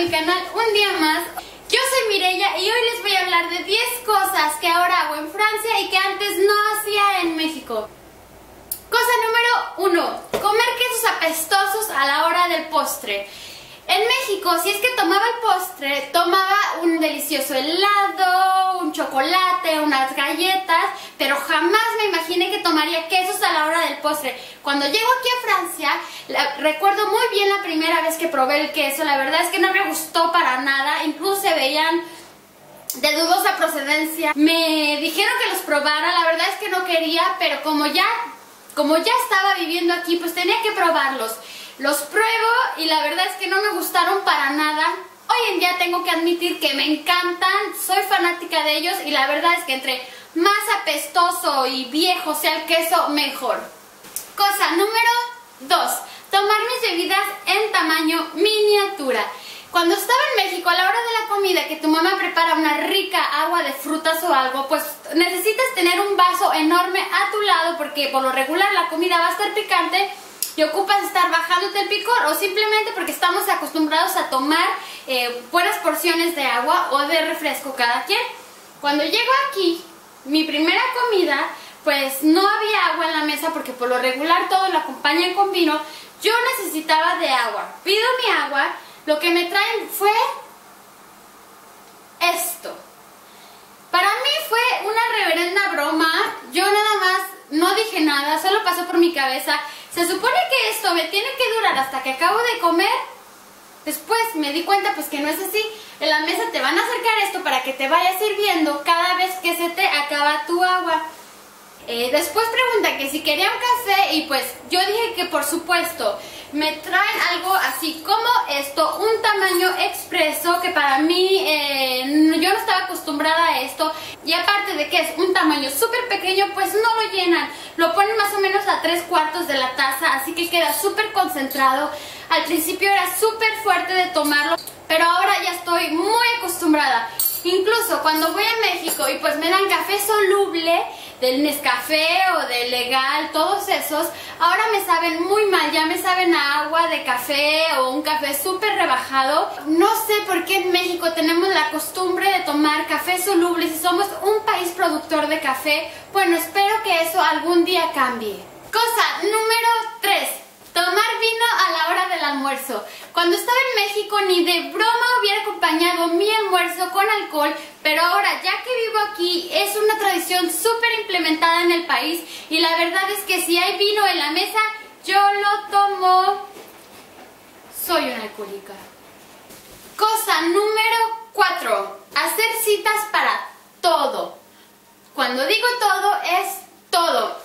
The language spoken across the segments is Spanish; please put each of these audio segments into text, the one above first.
mi canal un día más. Yo soy Mireya y hoy les voy a hablar de 10 cosas que ahora hago en Francia y que antes no hacía en México. Cosa número 1. Comer quesos apestosos a la hora del postre. México, si es que tomaba el postre, tomaba un delicioso helado, un chocolate, unas galletas, pero jamás me imaginé que tomaría quesos a la hora del postre. Cuando llego aquí a Francia, recuerdo muy bien la primera vez que probé el queso, la verdad es que no me gustó para nada, incluso se veían de dudosa procedencia. Me dijeron que los probara, la verdad es que no quería, pero como ya, como ya estaba viviendo aquí, pues tenía que probarlos. Los pruebo y la verdad es que no me gustaron para nada. Hoy en día tengo que admitir que me encantan, soy fanática de ellos y la verdad es que entre más apestoso y viejo sea el queso, mejor. Cosa número 2. Tomar mis bebidas en tamaño miniatura. Cuando estaba en México, a la hora de la comida, que tu mamá prepara una rica agua de frutas o algo, pues necesitas tener un vaso enorme a tu lado porque por lo regular la comida va a estar picante ocupas estar bajándote el picor o simplemente porque estamos acostumbrados a tomar eh, buenas porciones de agua o de refresco cada quien. Cuando llego aquí, mi primera comida, pues no había agua en la mesa porque por lo regular todo lo acompañan con vino. Yo necesitaba de agua. Pido mi agua, lo que me traen fue esto. Para mí fue una reverenda broma. Yo nada más no dije nada, solo pasó por mi cabeza. Se supone que esto me tiene que durar hasta que acabo de comer. Después me di cuenta pues que no es así. En la mesa te van a acercar esto para que te vaya sirviendo cada vez que se te acaba tu agua. Eh, después pregunta que si quería un café y pues yo dije que por supuesto me traen algo así como esto, un tamaño expreso que para mí eh, yo no estaba acostumbrada a esto y aparte de que es un tamaño súper pequeño pues no lo llenan, lo ponen más o menos a tres cuartos de la taza así que queda súper concentrado, al principio era súper fuerte de tomarlo pero ahora ya estoy muy acostumbrada. Incluso cuando voy a México y pues me dan café soluble del Nescafé o del Legal, todos esos, ahora me saben muy mal, ya me saben a agua de café o un café súper rebajado. No sé por qué en México tenemos la costumbre de tomar café soluble si somos un país productor de café. Bueno, espero que eso algún día cambie. Cosa número 3. Tomar vino a la hora del almuerzo. Cuando estaba en México ni de broma hubiera acompañado mi almuerzo con alcohol, pero ahora ya que vivo aquí es una tradición súper implementada en el país y la verdad es que si hay vino en la mesa, yo lo tomo. Soy una alcohólica. Cosa número 4. Hacer citas para todo. Cuando digo todo es todo,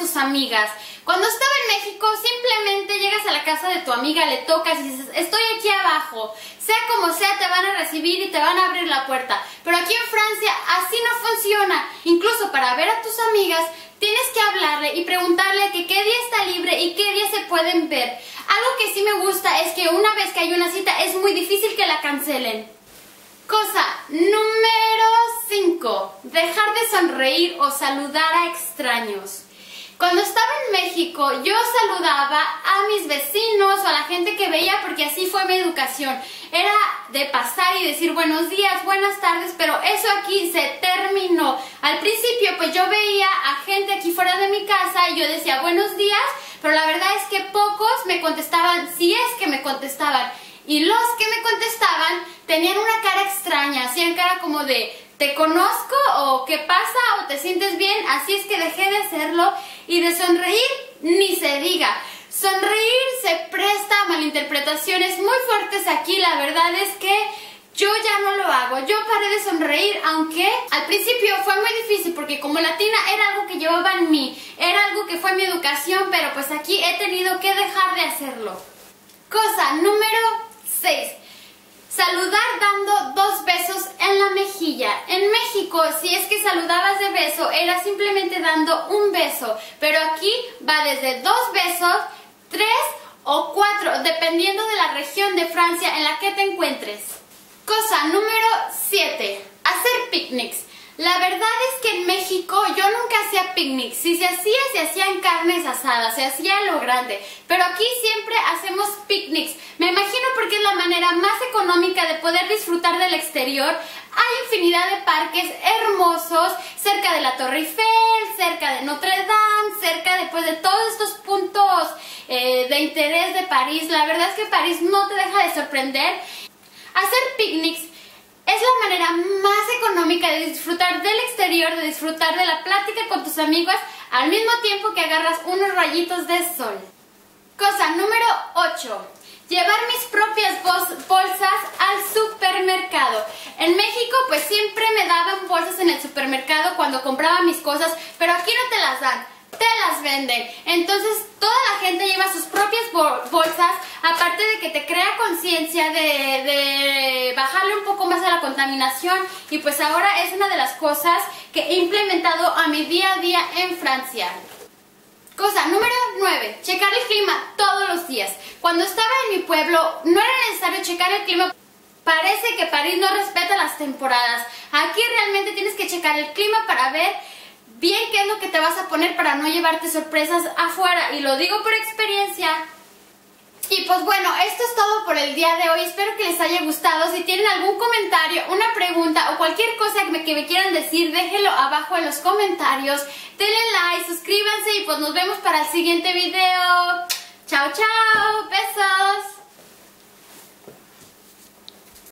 tus amigas. Cuando estaba en México, simplemente llegas a la casa de tu amiga, le tocas y dices, estoy aquí abajo. Sea como sea, te van a recibir y te van a abrir la puerta. Pero aquí en Francia así no funciona. Incluso para ver a tus amigas, tienes que hablarle y preguntarle que qué día está libre y qué día se pueden ver. Algo que sí me gusta es que una vez que hay una cita es muy difícil que la cancelen. Cosa número 5. Dejar de sonreír o saludar a extraños. Cuando estaba en México yo saludaba a mis vecinos o a la gente que veía porque así fue mi educación. Era de pasar y decir buenos días, buenas tardes, pero eso aquí se terminó. Al principio pues yo veía a gente aquí fuera de mi casa y yo decía buenos días, pero la verdad es que pocos me contestaban, si es que me contestaban. Y los que me contestaban tenían una cara extraña, hacían cara como de ¿te conozco? o ¿qué pasa? o ¿te sientes bien? Así es que dejé de hacerlo y de sonreír ni se diga. Sonreír se presta a malinterpretaciones muy fuertes aquí, la verdad es que yo ya no lo hago, yo paré de sonreír, aunque al principio fue muy difícil porque como latina era algo que llevaba en mí, era algo que fue mi educación, pero pues aquí he tenido que dejar de hacerlo. Cosa número 6. Saludar dando dos besos en la mejilla. En México, si es que saludabas de beso, era simplemente dando un beso. Pero aquí va desde dos besos, tres o cuatro, dependiendo de la región de Francia en la que te encuentres. Cosa número 7. Hacer picnics. La verdad es que en México yo nunca hacía picnics. Si se hacía, se hacían carnes asadas, se hacía lo grande. Pero aquí siempre hacemos picnics. Me imagino porque es la manera más económica de poder disfrutar del exterior. Hay infinidad de parques hermosos cerca de la Torre Eiffel, cerca de Notre Dame, cerca después de todos estos puntos eh, de interés de París. La verdad es que París no te deja de sorprender. Hacer picnics es la manera más económica de disfrutar del exterior, de disfrutar de la plática con tus amigos, al mismo tiempo que agarras unos rayitos de sol. Cosa número 8. Llevar mis propias bolsas al supermercado. En México pues siempre me daban bolsas en el supermercado cuando compraba mis cosas, pero aquí no te las dan te las venden. Entonces toda la gente lleva sus propias bolsas, que te crea conciencia de, bajarle un poco más a la contaminación y pues ahora es una de las cosas que he implementado a mi día a día en Francia. Cosa número 9. Checar el clima todos los días. Cuando estaba en mi pueblo no era necesario checar el clima. Parece que París no respeta las temporadas. Aquí realmente tienes que checar el clima para ver bien qué es lo que te vas a poner para no llevarte sorpresas afuera. Y lo digo por experiencia. Y pues bueno, esto es todo por el día de hoy. Espero que les haya gustado. Si tienen algún comentario, una pregunta o cualquier cosa que me, quieran decir, déjenlo abajo en los comentarios. Denle like, suscríbanse y pues nos vemos para el siguiente video. Chao, chao. Besos.